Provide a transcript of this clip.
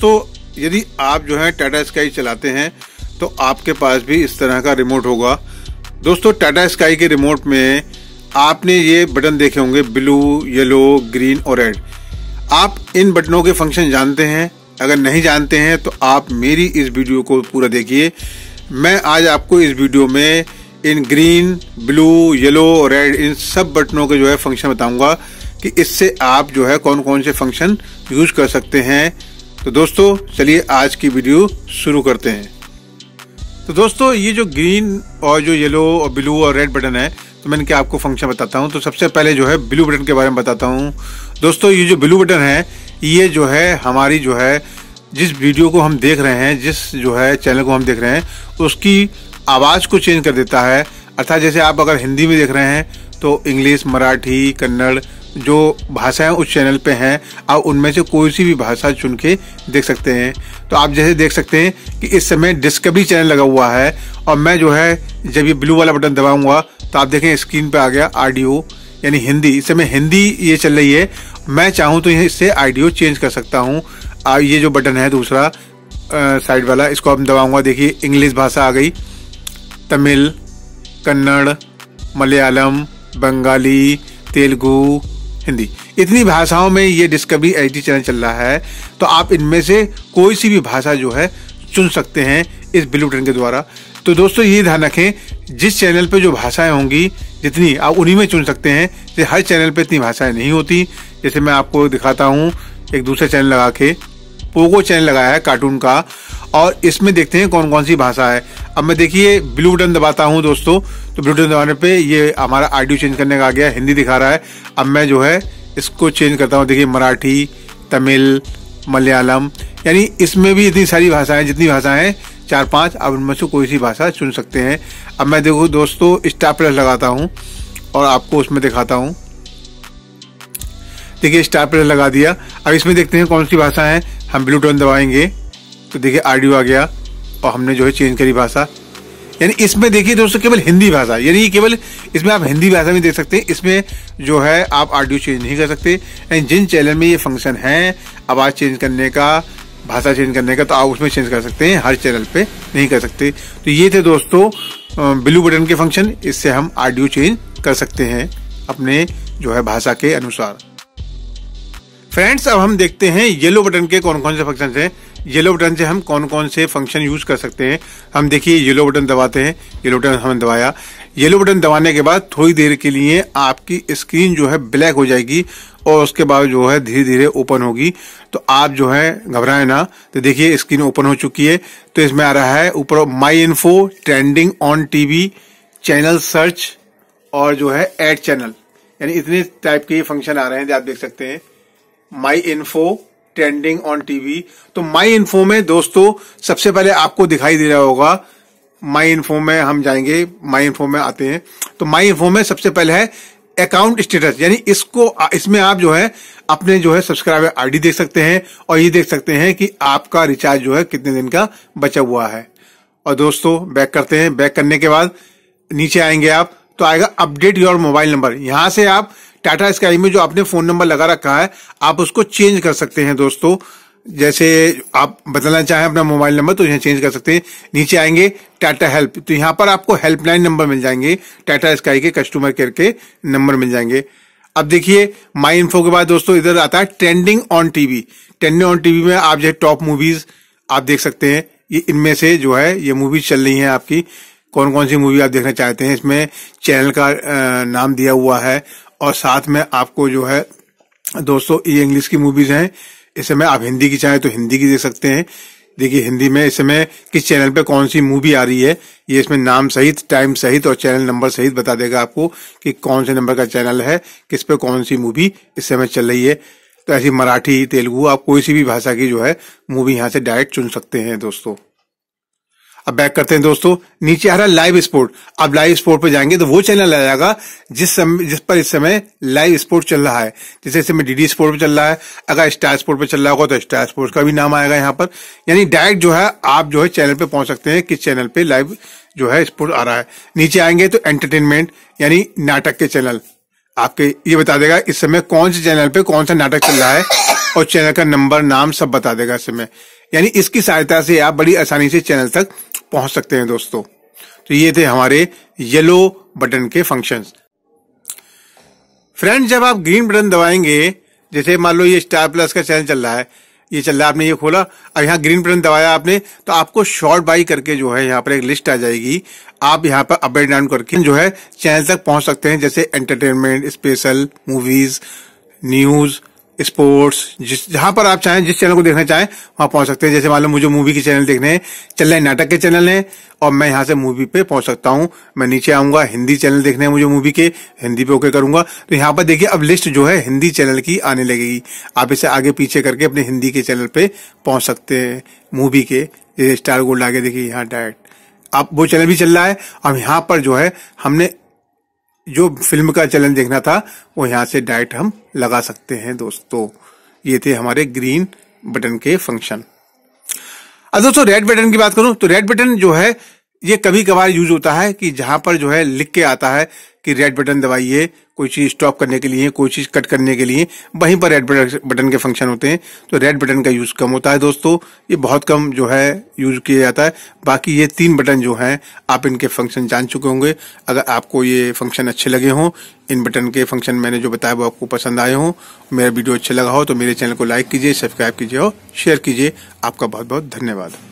दोस्तों यदि आप जो है टाटा स्काई चलाते हैं तो आपके पास भी इस तरह का रिमोट होगा। दोस्तों टाटा स्काई के रिमोट में आपने ये बटन देखे होंगे ब्लू येलो ग्रीन और रेड आप इन बटनों के फ़ंक्शन जानते हैं। अगर नहीं जानते हैं तो आप मेरी इस वीडियो को पूरा देखिए। मैं आज आपको इस वीडियो में इन ग्रीन ब्लू येलो रेड इन सब बटनों के जो है फ़ंक्शन बताऊँगा कि इससे आप जो है कौन कौन से फ़ंक्शन यूज़ कर सकते हैं। तो दोस्तों, चलिए आज की वीडियो शुरू करते हैं। तो दोस्तों, ये जो ग्रीन और जो येलो और ब्लू और रेड बटन है तो मैंने क्या आपको फ़ंक्शन बताता हूँ। तो सबसे पहले जो है ब्लू बटन के बारे में बताता हूँ। दोस्तों, ये जो ब्लू बटन है, ये जो है हमारी जो है, जिस वीडियो को हम देख रहे हैं, जिस जो है चैनल को हम देख रहे हैं, उसकी आवाज़ को चेंज कर देता है। अर्थात जैसे आप अगर हिंदी में देख रहे हैं तो इंग्लिश मराठी कन्नड़ जो भाषाएँ उस चैनल पे हैं, आप उनमें से कोई सी भी भाषा चुन के देख सकते हैं। तो आप जैसे देख सकते हैं कि इस समय डिस्कवरी चैनल लगा हुआ है और मैं जो है, जब ये ब्लू वाला बटन दबाऊँगा तो आप देखें स्क्रीन पे आ गया आडियो यानी हिंदी। इस समय हिंदी ये चल रही है। मैं चाहूँ तो इससे आडियो चेंज कर सकता हूँ। ये जो बटन है दूसरा साइड वाला, इसको हम दबाऊँगा। देखिए इंग्लिश भाषा आ गई। तमिल, कन्नड़, मलयालम, बंगाली, तेलुगु हिंदी। इतनी भाषाओं में ये डिस्कवरी एचडी चैनल चल रहा है तो आप इनमें से कोई सी भी भाषा जो है चुन सकते हैं इस ब्लू के द्वारा। तो दोस्तों, ये ध्यान रखें, जिस चैनल पे जो भाषाएँ होंगी, जितनी आप उन्हीं में चुन सकते हैं, जैसे हर चैनल पे इतनी भाषाएँ नहीं होती। जैसे मैं आपको दिखाता हूँ, एक दूसरे चैनल लगा के पोगो चैनल लगाया है कार्टून का और इसमें देखते हैं कौन कौन सी भाषा है। अब मैं देखिए ब्लू बटन दबाता हूँ दोस्तों। तो ब्लू बटन दबाने पे ये हमारा ऑडियो चेंज करने का आ गया, हिंदी दिखा रहा है। अब मैं जो है, इसको चेंज करता हूँ। देखिए, मराठी, तमिल, मलयालम, यानी इसमें भी इतनी सारी भाषाएँ, जितनी भाषाएँ हैं चार पाँच अब उनमें से कोई सी भाषा चुन सकते हैं। अब मैं देखो दोस्तों स्टार प्लस लगाता हूँ और आपको उसमें दिखाता हूँ। देखिए स्टार प्लस लगा दिया। अब इसमें देखते हैं कौन सी भाषा है। हम ब्लू टोन दबाएँगे। तो देखिए ऑडियो आ गया और हमने जो है चेंज करी भाषा। यानी इसमें देखिए दोस्तों केवल हिंदी भाषा, यानी केवल इसमें आप हिंदी भाषा में देख सकते हैं इसमें जो है आप ऑडियो चेंज नहीं कर सकते। यानी जिन चैनल में ये फ़ंक्शन है आवाज़ चेंज करने का, भाषा चेंज करने का तो आप उसमें चेंज कर सकते हैं, हर चैनल पे नहीं कर सकते। तो ये थे दोस्तों ब्लू बटन के फ़ंक्शन इससे हम ऑडियो चेंज कर सकते हैं अपने जो है भाषा के अनुसार। फ्रेंड्स, अब हम देखते हैं येलो बटन के कौन कौन से फ़ंक्शन हैं। येलो बटन से हम कौन कौन से फ़ंक्शन यूज़ कर सकते हैं। हम देखिए येलो बटन दबाते हैं। येलो बटन हमने दबाया। येलो बटन दबाने के बाद थोड़ी देर के लिए आपकी स्क्रीन जो है ब्लैक हो जाएगी और उसके बाद जो है धीरे धीरे ओपन होगी। तो आप जो है, घबराए ना। तो देखिए स्क्रीन ओपन हो चुकी है। तो इसमें आ रहा है ऊपर my info trending on TV channel search और जो है एड चैनल यानी इतने टाइप के फ़ंक्शन आ रहे हैं, जो आप देख सकते हैं। My info trending on TV तो माई इन्फो में दोस्तों, सबसे पहले आपको दिखाई दे रहा होगा माई इन्फो में हम जाएँगे माई इन्फो में आते हैं। तो माई इन्फो में सबसे पहले है अकाउंट स्टेटस यानी इसको, इसमें आप जो है, अपने जो है सब्सक्राइबर आईडी देख सकते हैं, और ये देख सकते हैं कि आपका रिचार्ज जो है कितने दिन का बचा हुआ है। और दोस्तों बैक करते हैं। बैक करने के बाद नीचे आएँगे आप तो आएगा अपडेट योर मोबाइल नंबर यहाँ से आप टाटा स्काई में जो आपने फ़ोन नंबर लगा रखा है, आप उसको चेंज कर सकते हैं दोस्तों। जैसे आप बदलना चाहें अपना मोबाइल नंबर तो यहाँ चेंज कर सकते हैं। नीचे आएँगे, टाटा हेल्प। तो यहाँ पर आपको हेल्पलाइन नंबर मिल जाएँगे। टाटा स्काई के कस्टमर केयर के नंबर मिल जाएँगे। अब देखिए माई इन्फो के बाद दोस्तों इधर आता है trending on TV trending on TV में आप जो टॉप मूवीज़ आप देख सकते हैं। ये इनमें से जो है, ये मूवीज़ चल रही हैं आपकी। कौन कौन सी मूवी आप देखना चाहते हैं? इसमें चैनल का नाम दिया हुआ है। और साथ में आपको जो है, दोस्तों, ये इंग्लिश की मूवीज़ हैं। इस समय आप हिंदी की चाहें तो हिंदी की देख सकते हैं। देखिए, हिंदी में इस समय किस चैनल पे कौन सी मूवी आ रही है, ये इसमें नाम सहित टाइम सहित और चैनल नंबर सहित बता देगा आपको कि कौन से नंबर का चैनल है, किस पे कौन सी मूवी इस समय चल रही है। तो ऐसी मराठी, तेलुगु, आप कोई सी भी भाषा की जो है मूवी यहाँ से डायरेक्ट चुन सकते हैं, दोस्तों। अब बैक करते हैं दोस्तों। नीचे आ रहा लाइव स्पोर्ट अब लाइव स्पोर्ट पर जाएँगे तो वो चैनल आ जाएगा जिस समय जिस पर इस समय लाइव स्पोर्ट चल रहा है। जैसे इस समय डीडी स्पोर्ट पे चल रहा है। अगर स्टार स्पोर्ट पे चल रहा होगा तो स्टार स्पोर्ट का भी नाम आएगा यहाँ पर। यानी डायरेक्ट जो है, आप जो है चैनल पे पहुँच सकते हैं किस चैनल पे लाइव जो है स्पोर्ट आ रहा है। नीचे आएँगे तो एंटरटेनमेंट यानी नाटक के चैनल आपके ये बता देगा इस समय कौन से चैनल पे कौन सा नाटक चल रहा है और चैनल का नंबर नाम सब बता देगा इस समय। यानी इसकी सहायता से आप बड़ी आसानी से चैनल तक पहुँच सकते हैं दोस्तों। तो ये थे हमारे येलो बटन के फ़ंक्शंस फ्रेंड जब आप ग्रीन बटन दबाएँगे, जैसे मान लो ये स्टार प्लस का चैनल चल रहा है, ये चल रहा है, आपने ये खोला, और यहाँ ग्रीन बटन दबाया आपने तो आपको शॉर्ट बाई करके जो है यहाँ पर एक लिस्ट आ जाएगी। आप यहाँ पर अप एंड डाउन करके जो है चैनल तक पहुँच सकते हैं, जैसे entertainment special movies news sports, जिस, जहाँ पर आप चाहें, जिस चैनल को देखना चाहें, वहाँ पहुँच सकते हैं। जैसे मान लो मुझे मूवी के चैनल देखने हैं। चल रहे नाटक के चैनल हैं, और मैं यहाँ से मूवी पे पहुँच सकता हूँ। मैं नीचे आऊँगा, हिंदी चैनल देखने हैं मुझे मूवी के। हिंदी पे ओके करूँगा। तो यहाँ पर देखिए, अब लिस्ट जो है, हिंदी चैनल की आने लगेगी। आप इसे आगे पीछे करके अपने हिंदी के चैनल पे पहुँच सकते हैं, मूवी के। स्टार गोल्ड आगे देखिए, यहाँ डायरेक्ट। अब वो चैनल भी चल रहा है। अब यहाँ पर जो है, हमने जो फ़िल्म का चलन देखना था, वो यहाँ से डायरेक्ट हम लगा सकते हैं दोस्तों। ये थे हमारे ग्रीन बटन के फ़ंक्शन। अब दोस्तों रेड बटन की बात करूँ तो रेड बटन जो है ये कभी कभार यूज़ होता है कि जहाँ पर जो है लिख के आता है कि रेड बटन दबाइए, कोई चीज़ स्टॉप करने के लिए, कोई चीज़ कट करने के लिए, वहीं पर रेड बटन के फ़ंक्शन होते हैं तो रेड बटन का यूज़ कम होता है दोस्तों। ये बहुत कम जो है यूज़ किया जाता है। बाकी ये तीन बटन जो हैं, आप इनके फ़ंक्शन जान चुके होंगे। अगर आपको ये फ़ंक्शन अच्छे लगे हों, इन बटन के फ़ंक्शन मैंने जो बताया वो आपको पसंद आए हों, मेरा वीडियो अच्छा लगा हो तो मेरे चैनल को लाइक कीजिए सब्सक्राइब कीजिए और शेयर कीजिए। आपका बहुत बहुत धन्यवाद।